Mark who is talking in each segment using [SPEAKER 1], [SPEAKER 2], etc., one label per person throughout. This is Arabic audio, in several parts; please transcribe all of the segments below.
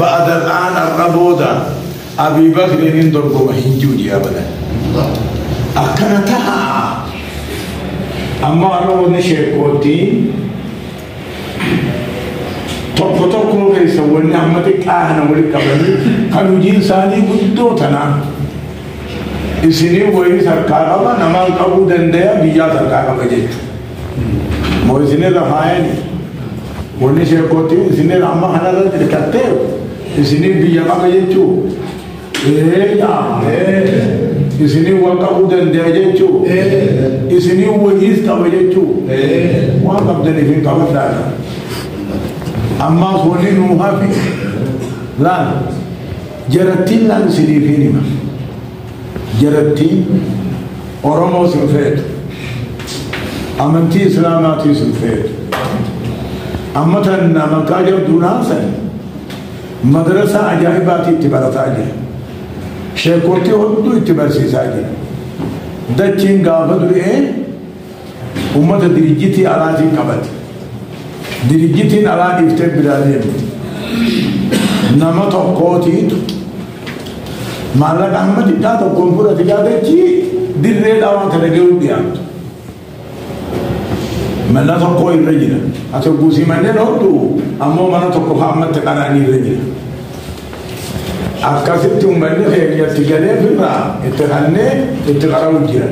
[SPEAKER 1] بعد الآن الربودا أبي بكر نندر قوم هنجودي أبدا أكنتها أما أنه نشيكوتي tokko tokko keessa wanni hamma xiqqaa kana walitti qabanii kan hojiin isaanii guddoo tanaa isinii wayii sarkaa qaba namaan qabuu dandaya biyyaa sarkaa qaba jechuudha moo isinirra faayani wanni sheekootiin isinirra amma kanarra dirqatteeru Di sini biya apa itu? Eh ya. Di sini wakaf dan dia itu. Eh. Di sini wajib kamu itu. Wakaf dan ini kamu dah. Amma suni nuhafi. Lan. Jaratin lan sini fini mah. Jaratin Oromo sinfet. Amanti Islamati sinfet. Amma tan nama kajab dunasan. madrasa ajaa'ibaati itti barataa jira sheekotii hoddu itti barsiisaa jira dachiin gaafa duree ummata dirijitii alaatiin qabate dirijitiin alaa dhiiftee biraa deemti nama tokkootiitu maallaqa hamma xiqqaa tokkoon fudhate gaafa dachii dirree dhaawaa kana ga'uu dhiyaatu mana tokko irra jira ati buusii manneen hodhu ammoo mana tokko hammatti qaraan irra jira akkasitti ummanni feeyyatti galee firraa itti hannee itti qara'u jira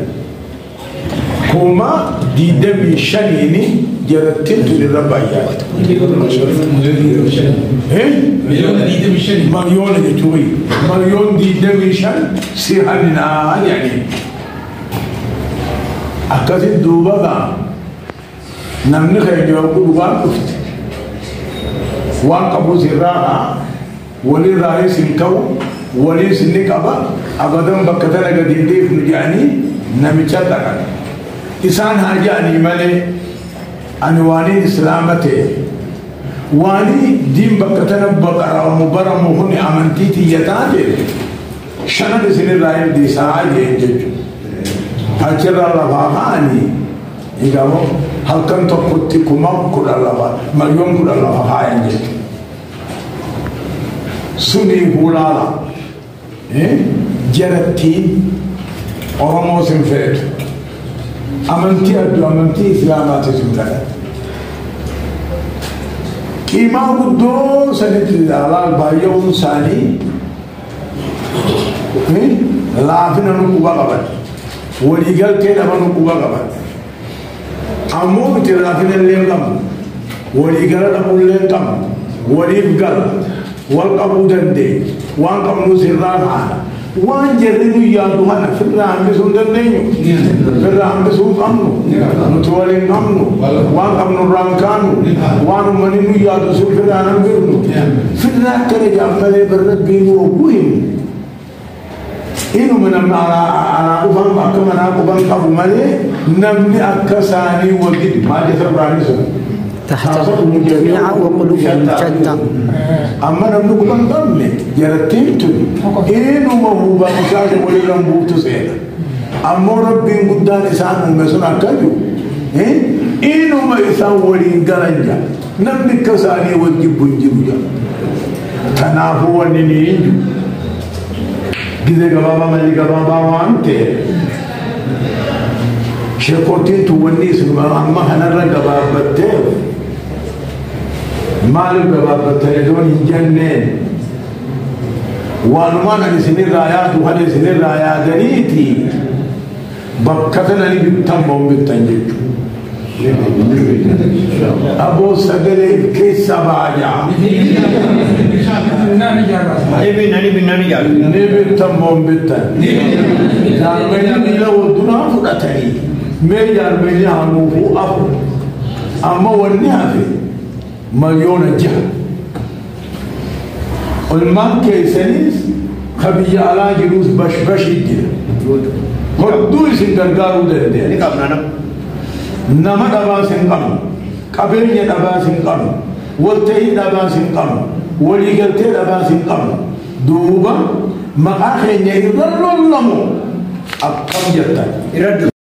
[SPEAKER 1] kuma diidamii shaniini jarattintu irra baay'aati مليون يتوي مليون دي دميشن سيهنان يعني أكثر دوبا namni kan joogu waan dhufte waan qabus irraa walirraa isin ta'u waliis ni qaba abadan bakka tana gadi deefnu jedhanii namicha dhaqan isaan haa jedhanii malee ani waanii islaama ta'e waanii diin bakka tana baqaramu baramu kun amantii xiyyataa jedhe shanan isinirraa himdiisaa jedhe jechuudha achirraa lafaa ka'anii egamoo halkan tokkotti kuma kudha lama malyoon kudha lafa faayan jechu sunii huulaala eh? jarattiin oromoos hin fedhetu amantii addu amantii islaamaatis hin kadhatu qiimaa guddoo sanitti alaal baay'oon isaanii eh? laafina nu quba qaban waliigaltee dhaba nu quba qaban amo bitira afinen len kam woli igara dapul len kam woli ibgal wal kabudande wan kam musirran hala wan jerinu yadu hana firra hambe sun dandeñu firra hambe sun kamnu no tuwalin kamnu wan kam no rankanu wanu maninu yadu sun firra nan birnu firra kare jamale berrat binu kuhim inu minam ana uban ba kuma na uban kabu male namni akasani wa gidi ma da sabrani su تحتهم جميعا وقلوبهم شتى أما نحن كمان ضمن جرتيمتم إنه ما هو بمشاش ولا لم بوتسين أما ربي قدان إنسان مسنا كجو إيه؟ إنه ما إنسان ولين جرنجا نبني كساني وجب جبجا تنافوا نينجو gide gabaabaa malli gabaabaa waan ta'eef sheekootiin tuwwanni isinuma amma kanarra gabaabbatteef maaliif gabaabbattan idoon hin jenneen waanumaan ani isinirraa yaadu kan isinirraa yaadaniiti bakka kanani bittan moon bittan jechuudha. ابو صدر کی سب آ جا نبی نبی نبی نبی تم بمبت یار میں نہیں لو دنا فدا تھی میں یار میں نے ہم کو اپ اما ونی ہفی مليون جه والمان كيسانيس خبي على جلوس بش بش يجي قدوس الدرجار وده ده نكمل أنا nama dhabaa si hin qabu qabeenya dhabaa si hin qabu walta'ii dhabaa si hin qabu waliigaltee dhabaa si hin qabu duuba maqaa keenya irra lollamu akkam jettan irra